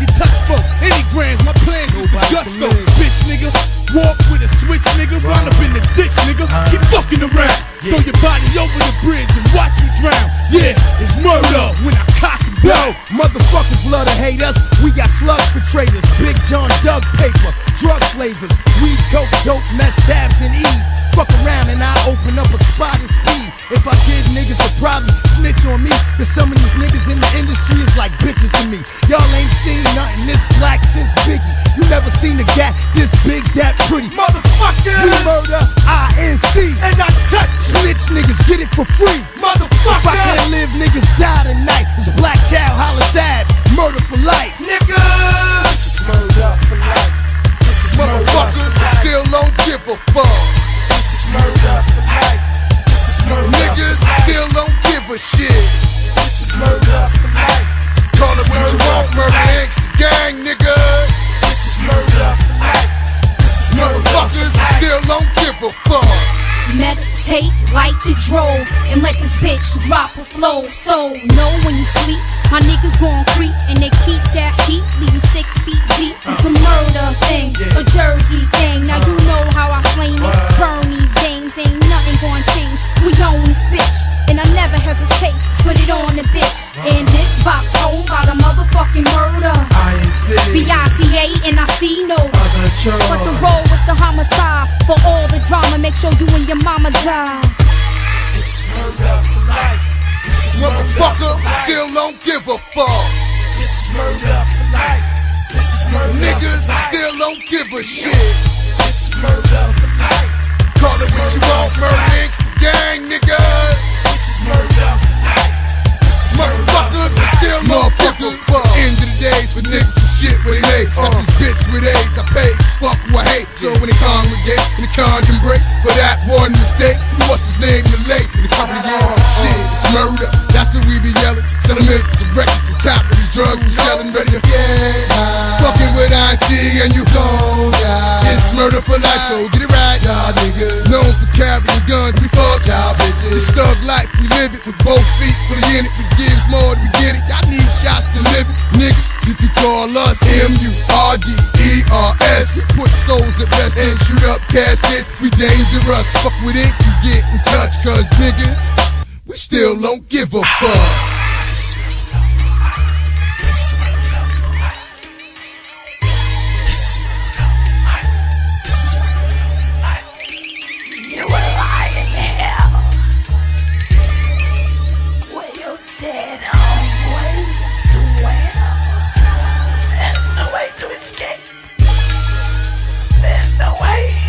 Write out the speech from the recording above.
he touched for any grams. My plans is the gusto, bitch nigga. Walk with a switch, nigga. Wind up in the ditch, nigga. Uh-huh. Keep fucking around. Throw your body over the bridge and watch you drown. Yeah, it's murder when I cock and blow. Motherfuckers love to hate us. We got slugs for traitors. Big John Doug paper, drug flavors. Niggas a problem, snitch on me. Cause some of these niggas in the industry is like bitches to me. Y'all ain't seen nothing this black since Biggie. You never seen a gat this big, that pretty. Motherfuckers! You murder, INC. And I touch Snitch niggas get it for free. If I can't live, niggas Meditate, light the drove, and let this bitch drop a flow. So, know when you sleep, my niggas gon' creep, and they keep that heat, leaving six feet deep. It's a murder thing, a Jersey thing. Now you know how I flame it. Burn these games, ain't nothing gon' change. We own this bitch, and I never hesitate. Put it on the bitch. In this box, B-I-T-A, and I see no. But the roll with the homicide for all the drama, make sure you and your mama die. This is murder for life. This is murder for Motherfucker life. still don't give a fuck. This is murder for life. This is murder Niggas for life. still don't give a shit. This is murder for life. Call it what you want, murder gang, niggas. Hate. So when they congregate and they contemplate for that one mistake, what's his name in the lake? In a couple of years, shit, it's murder. That's what we be yelling. Millions of records on top of these drugs we selling, ready to get high. Fucking with IC and you gon' die. It's murder for life, so get it right, y'all niggas. Known for carrying guns, we fuck y'all bitches. This thug life, we live it with both feet, fully in it. We gives more than we get it. Y'all need shots to live it, niggas. If you can call us M-U-R-D-E-R-S. And shoot up caskets. We dangerous. Fuck with it, you get in touch, cause niggas, we still don't give a fuck. away.